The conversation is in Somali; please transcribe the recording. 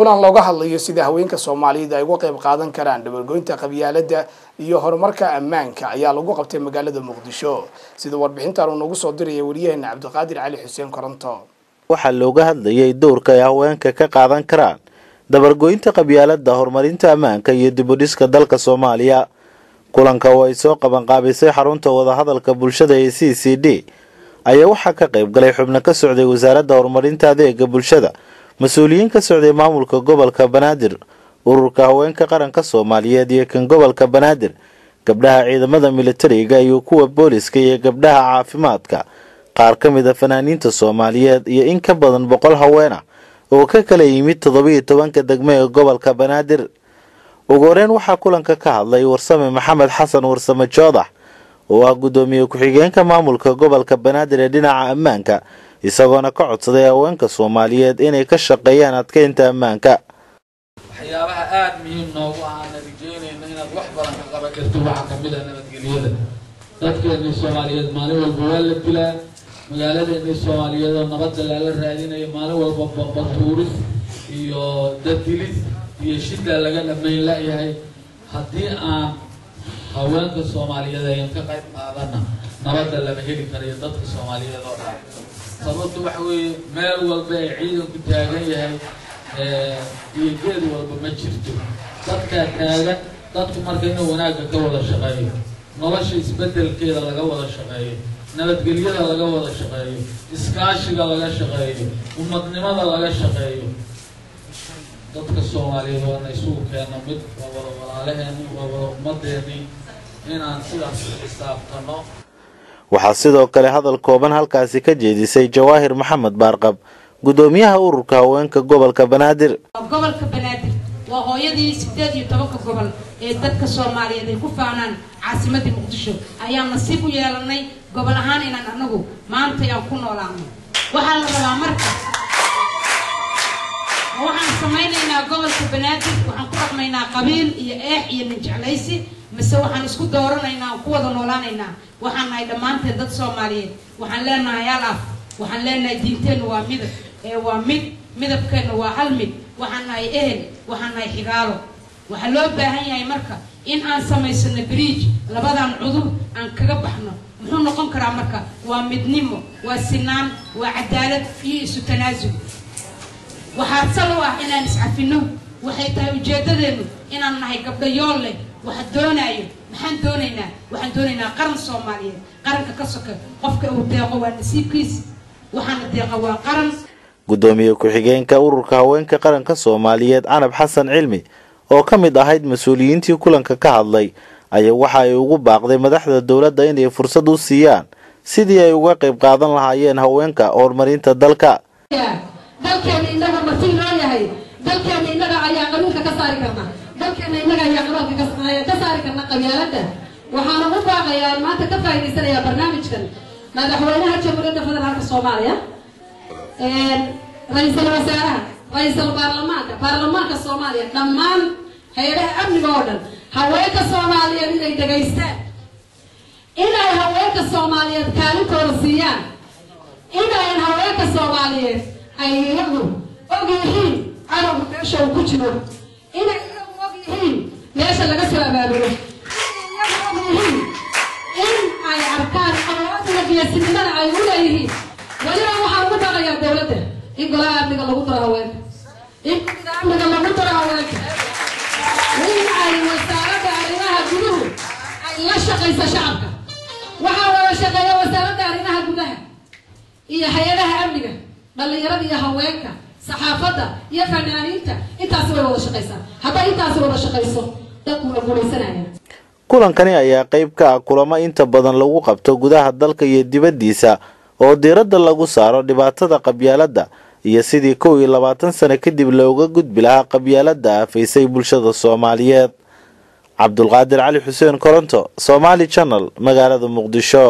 kulan looga hadlayo sida haweenka soomaaliyeed ay uga qayb qaadan karaan dhabargoynta qabyaaladda iyo horumarka ammaanka ayaa lagu qabtay magaalada muqdisho. Sida warbixintan uu noogu soo diraya wariyaheena cabdiqaadir cali xuseen koronto. Waxaa looga hadlayay dowrka ay haweenka ka qaadan karaan dabargoynta qabyaaladda horumarinta ammaanka iyo dibudhiska dalka soomaaliya. Kulanka oo ay soo qabanqaabisay xarunta wadahadalka bulshada ee c c d ayaa waxaa ka qayb galay xubno ka socday wasaaradda horumarinta adeega bulshada mas'uuliyiin ka socday maamulka gobolka banaadir ururka haweenka qaranka soomaaliyeed iyo kan gobolka banaadir gabdhaha ciidamada militariga iyo kuwa booliska iyo gabdhaha caafimaadka qaar ka mid a fanaaniinta soomaaliyeed iyo in ka badan boqol haween ah oo ka kala yimid toddobiyo tobanka degmo ee gobolka banaadir. Ugu horeyn waxaa kulanka ka hadlay warsame maxamed xasan warsame joodax oo ah guddoomiye ku-xigeenka maamulka gobolka banaadir ee dhinaca ammaanka isagoona ka codsaday haweenka soomaaliyeed inay ka shaqeeyaan adkeynta ammaanka. Waxyaabaha aada muhiim noogu ah aan inaad wax badan ka qaban karto waxaa ka mid ah nabadgelyada. Dadkeennii soomaaliyeed maalin walba waa la dilaa magaaladeennii soomaaliyeed oo nabadda lala raadinayo maalin walba batuuris iyo dadilis iyo shida laga dhamayn la-yahay. Haddii aan haweenka soomaaliyeed ayan ka qayb qaadana nabadda lama heli karayo dadka soomaaliyeed oo dhan sababtu waxa weeye meel walba ee ciidanku taagan yahay iyo geed walba ma jirto. Dadkaa taagan dadku marka inuu wanaagga ka wada shaqeeyo nolosha isbedelkeeda laga wada shaqeeyo nabadgelyada laga wada shaqeeyo iskaashiga laga shaqeeyo umadnimada laga shaqeeyo. Dadka soomaaliyeed waana isugu keena mid waa wada walaalaheeni waa wada inaan sidaas xisaabtano waxaa sidoo kale hadal kooban halkaasi ka jeedisay jawaahir maxamed baarqab guddoomiyaha ururka haweenka gobolka banaadir. Gobolka banaadir. Waa hooyadii sideed iyo tobanka gobol ee dadka soomaaliyeed ay ku faanaan caasimadii muqdisho. Ayaan nasiib u yeelanay gobol ahaan inaan anagu maanta aan ku noolaano waxaa la rabaa marka waxaan samaynaynaa gobolka banaadir waxaan ku dhaqmaynaa qabiil iyo eex iyo ninjeclaysi mise waxaan isku dooranaynaa ku wada noolaanaynaa. Waxaan nahay dhammaanteen dad soomaaliyeed. Waxaan leenahay hal af. Waxaan leenahay diinteennu waa midab ee waa mid midabkeenna waa hal mid. Waxaan nahay ehel waxaan nahay xigaalo waxaa loo baahan yahay marka in aan samaysano bridge labadan cudur aan kaga baxno. Muxuu noqon karaa marka waa midnimo waa sinaan waa cadaalad iyo isu tanaasul waxaa sal u ah inaan iscafino. Waxay tahay ujeedadeenu inaan nahay gabdho yool leh. Waxa doonaayo maxaan doonaynaa? Waxaan doonaynaa qaran soomaaliyeed. Qaranka ka soka qofka uu deeqo waa nasiibkiis. Waxaana deeqa waa qaran. Guddoomiye ku-xigeenka ururka haweenka qaranka soomaaliyeed canab xasan cilmi oo ka mid ahayd mas'uuliyiintii kulanka ka hadlay ayaa waxa ay ugu baaqday madaxda dowladda inay fursad u siiyaan sidii ay uga qayb qaadan lahaayeen haweenka horumarinta dalka dalkeena inaga marti loo yahay dalkeena inaga ayaa qabiilka ka saari karna dalkeena inaga ayaa qabalka ka saari karna qabyaalada waxaana u baaqayaa maanta ka faa'idaysanayaa barnaamijkan madaxweynaha jamhuuriyadda federaalka soomaaliya ra'iisul wasaaraha ra'iisul baarlamaanka baarlamaanka soomaaliya dhammaan hay'adaha amniga oo dhan haweenka soomaaliyeed inay dhegaystaan inay haweenka soomaaliyeed kaalintooda siiyaan. Inayn haweenka soomaaliyeed ay iyagu og yihiin cadowga meesha uu ku jiro. Inay iyagu og yihiin meesha laga soo abaabulo iyagu og yihiin in ay arkaan awoodda geesinimada ay u leeyihiin. Weliba waxaa ugu baqayaa dowladda in golaha amniga lagu daro haweenka in gudida amniga lagu daro haweenka in ay wasaaradda arrimaha guduhu ay la shaqayso shacabka. Waxaa wada shaqeeya wasaaradda arrimaha gudaha iyo hay'adaha amniga dhallinyarada iyo haweenka saxaafadda iyo fanaaniinta intaasi way wada shaqaysaa hadday intaasi wada shaqayso dadku waa guulaysanaya kulankani ayaa qayb ka ah kulamo inta badan lagu qabto gudaha dalka iyo dibaddiisa oo diiradda lagu saaro dhibaatada qabyaaladda iyo sidii kow iyo labaatan sano kadib looga gudbi lahaa qabyaaladda aafaysay bulshada soomaaliyeed. Cabdulqaadir cali xuseen koronto somaali channel magaalada muqdisho